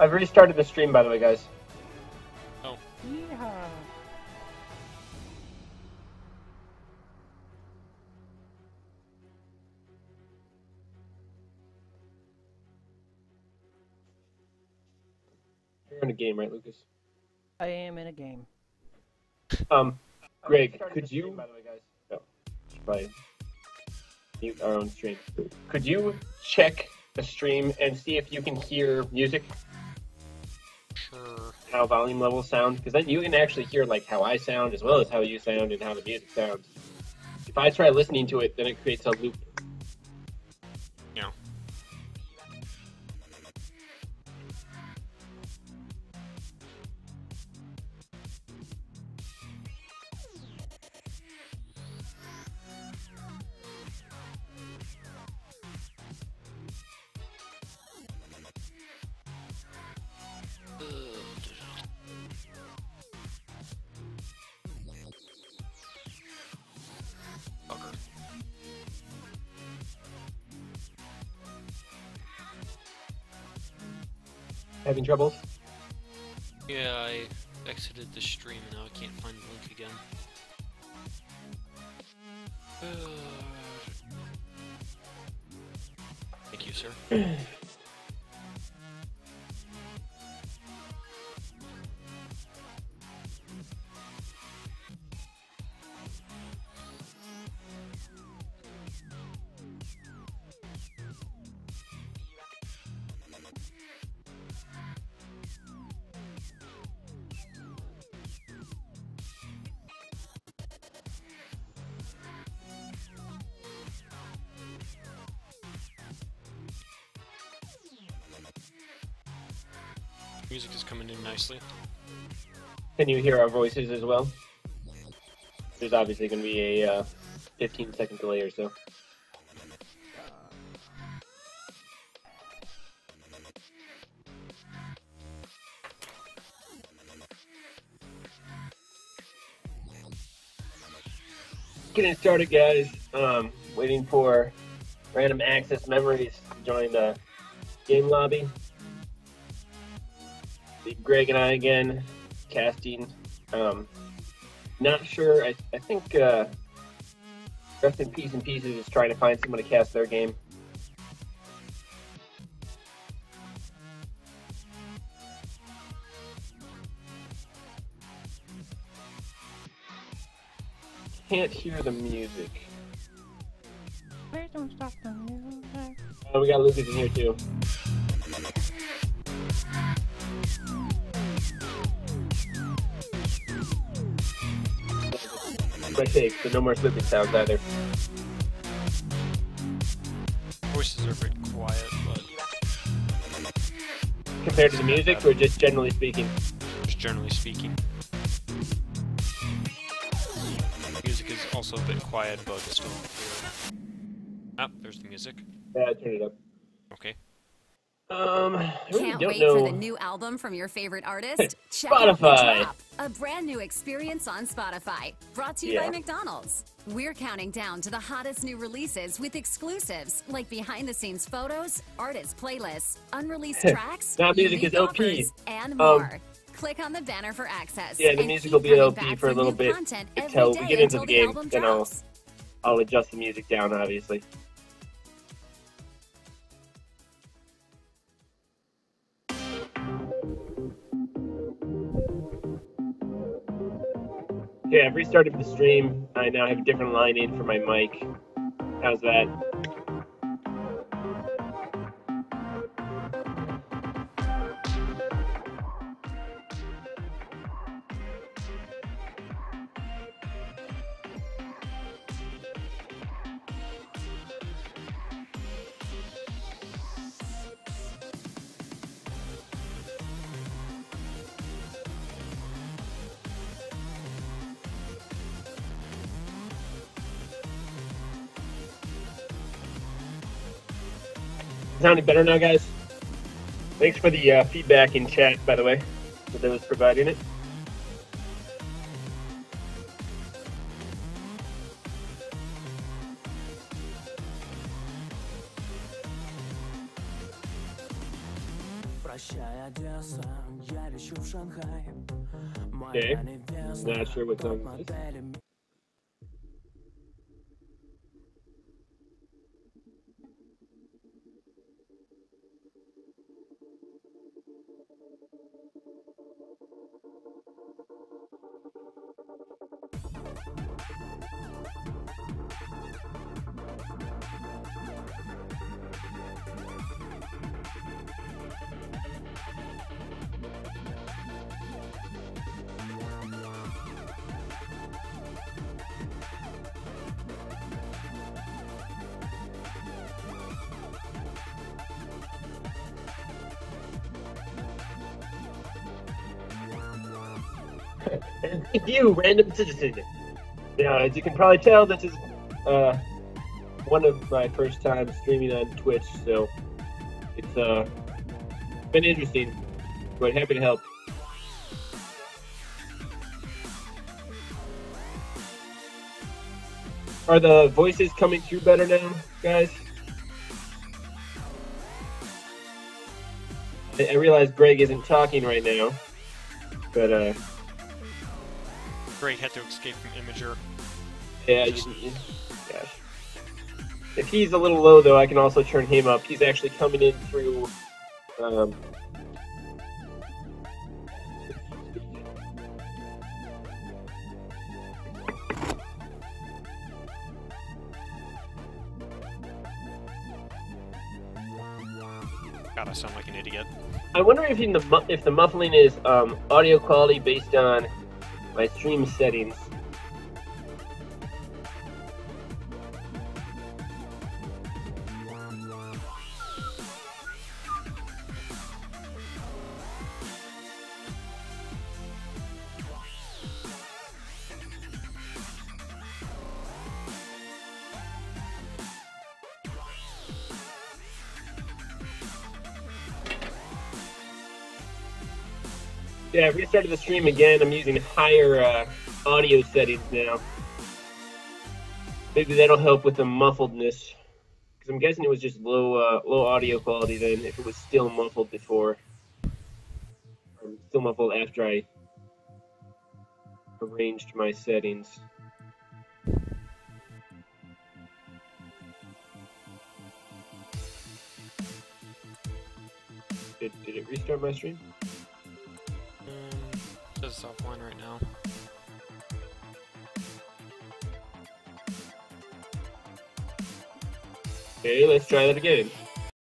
I've restarted the stream, by the way, guys. Oh. Yeehaw. You're in a game, right, Lucas? I am in a game. Um, Greg, could you? By the way, guys. No, should probably mute our own stream. Could you check the stream and see if you can hear music, Sure. how volume levels sound? Because then you can actually hear like how I sound as well as how you sound and how the music sounds. If I try listening to it, then it creates a loop. Yeah. Bugger. Having troubles? Yeah, I exited the stream and now I can't find the link again. Uh, Thank you, sir. Music is coming in nicely. Can you hear our voices as well? There's obviously going to be a uh, 15 second delay or so. Getting started, guys. Um, waiting for random access memories to join the game lobby. Greg and I again casting. Um, not sure. I, I think uh, Rest in Peace and Pieces is trying to find someone to cast their game. Can't hear the music. Please don't stop the music. Oh, we got Lucas in here too. My take, so no more slipping sounds either. Voices are a bit quiet, but Compared to the music, or just generally speaking? just generally speaking. Music is also a bit quiet, but it's still clear. Ah, there's the music. Yeah, I turned it up. Okay. Um, really Can't wait know. for the new album from your favorite artist? Check out The Spotify. Drop, a brand new experience on Spotify. Brought to you Yeah. by McDonald's. We're counting down to the hottest new releases with exclusives like behind the scenes photos, artist playlists, unreleased tracks, That music is OP. offers, and Um, more. Click on the banner for access. Yeah, the music will be OP for a little bit until we get into until the game, then I'll- I'll adjust the music down, obviously. Okay, I've restarted the stream. I now have a different line in for my mic. How's that? sounding better now, guys? Thanks for the uh, feedback in chat, by the way, for those providing it. Okay. Not sure what's on. And you, random citizen. Now, as you can probably tell, this is uh, one of my first times streaming on Twitch, so it's uh, been interesting, but happy to help. Are the voices coming through better now, guys? I, I realize Greg isn't talking right now, but uh, Greg had to escape from Imager. Yeah, you, gosh. If he's a little low, though, I can also turn him up. He's actually coming in through. Um, God, I sound like an idiot. I wonder if in the if the muffling is um, audio quality based on my stream settings. Yeah, I restarted the stream again. I'm using higher uh, audio settings now. Maybe that'll help with the muffledness. Because I'm guessing it was just low uh, low audio quality then, if it was still muffled before. Or still muffled after I arranged my settings. Did, did it restart my stream? Says offline right now. Okay, let's try that again.